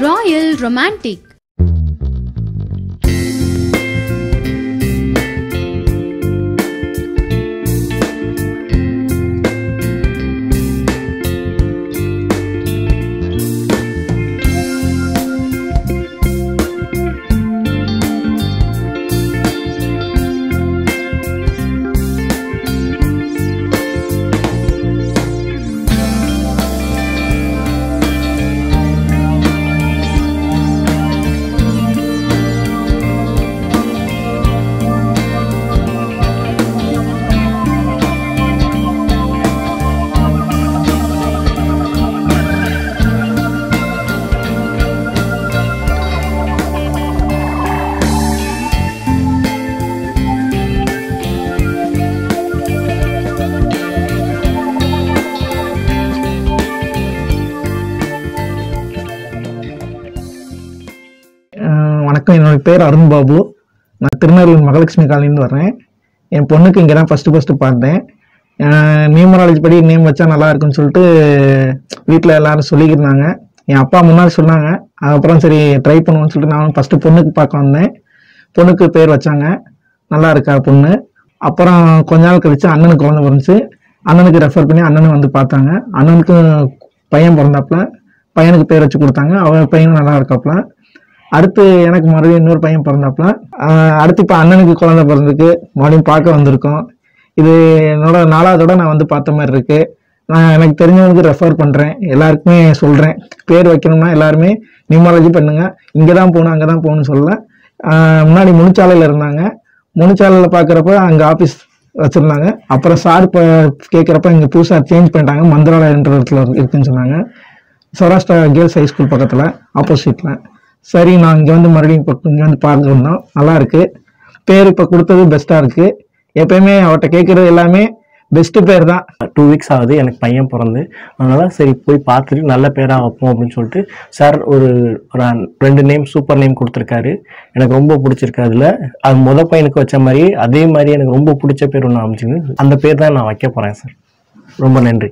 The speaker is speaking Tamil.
Royal Romantic. வணக்கம். என்னோட பேர் அருண் பாபு. நான் திருநெல்வேலி மகாலட்சுமி காலனிலேருந்து வர்றேன். என் பொண்ணுக்கு இங்கே தான் ஃபஸ்ட்டு ஃபஸ்ட்டு பார்த்தேன் நியூமராலஜி படி நேம் வச்சா நல்லா இருக்குன்னு சொல்லிட்டு வீட்டில் எல்லாரும் சொல்லிக்கிருந்தாங்க. என் அப்பா முன்னாடி சொன்னாங்க. அதுக்கப்புறம் சரி ட்ரை பண்ணுவோம்னு சொல்லிட்டு நான் ஃபஸ்ட்டு பொண்ணுக்கு பார்க்க வந்தேன். பொண்ணுக்கு பேர் வச்சாங்க. நல்லா இருக்கா பொண்ணு? அப்புறம் கொஞ்ச நாள் கழிச்சு அண்ணனுக்கு குழந்தை பிறந்துச்சு. அண்ணனுக்கு ரெஃபர் பண்ணி அண்ணனும் வந்து பார்த்தாங்க. அண்ணனுக்கும் பையன் பிறந்தாப்புல. பையனுக்கு பேர் வச்சு கொடுத்தாங்க. அவன் பையனும் நல்லா இருக்காப்புல. அடுத்து எனக்கு மறுபடியும் இன்னொரு பையன் பிறந்தாப்புல. அடுத்து இப்போ அண்ணனுக்கு குழந்தை பிறந்துக்கு மறுபடியும் பார்க்க வந்திருக்கோம். இது என்னோட நாலாவதோட நான் வந்து பார்த்த மாதிரி இருக்கு. நான் எனக்கு தெரிஞ்சவங்களுக்கு ரெஃபர் பண்ணுறேன் எல்லாருக்குமே சொல்கிறேன் பேர் வைக்கணும்னா எல்லாருமே நியூமாலஜி பண்ணுங்க. இங்கே தான் போகணும் அங்கே தான் போகணும்னு சொல்லல. முன்னாடி முனிச்சாலையில் இருந்தாங்க. முனிச்சாலையில் பார்க்குறப்ப அங்கே ஆஃபீஸ் வச்சுருந்தாங்க. அப்புறம் சார் இப்போ கேட்குறப்ப இங்கே புதுசாக சேஞ்ச் பண்ணிட்டாங்க. மந்திராலயன்ற இடத்துல இருக்குன்னு சொன்னாங்க. சௌராஷ்டிரா கேர்ள்ஸ் ஹை ஸ்கூல் பக்கத்தில் ஆப்போசிட்டில் சரி நான் இங்கே வந்து மறுபடியும் இப்போ இங்கே வந்து பார்த்துருந்தோம் வந்தோம் நல்லா இருக்கு. பேர் இப்போ கொடுத்தது பெஸ்ட்டாக இருக்கு. எப்பயுமே அவர்கிட்ட கேட்குறது எல்லாமே பெஸ்ட்டு பேர் தான். டூ வீக்ஸ் ஆகுது எனக்கு பையன் பிறந்து. அதனால் சரி போய் பார்த்துட்டு நல்ல பேராக வைப்போம் அப்படின்னு சொல்லிட்டு சார் ஒரு ஒரு ரெண்டு நேம் சூப்பர் நேம் கொடுத்துருக்காரு. எனக்கு ரொம்ப பிடிச்சிருக்கு அதில். அது முத பையனுக்கு வச்ச மாதிரி அதே மாதிரி எனக்கு ரொம்ப பிடிச்ச பேர் ஒன்று அமைச்சுங்க அந்த பேர் தான் நான் வைக்க போகிறேன் சார் ரொம்ப நன்றி.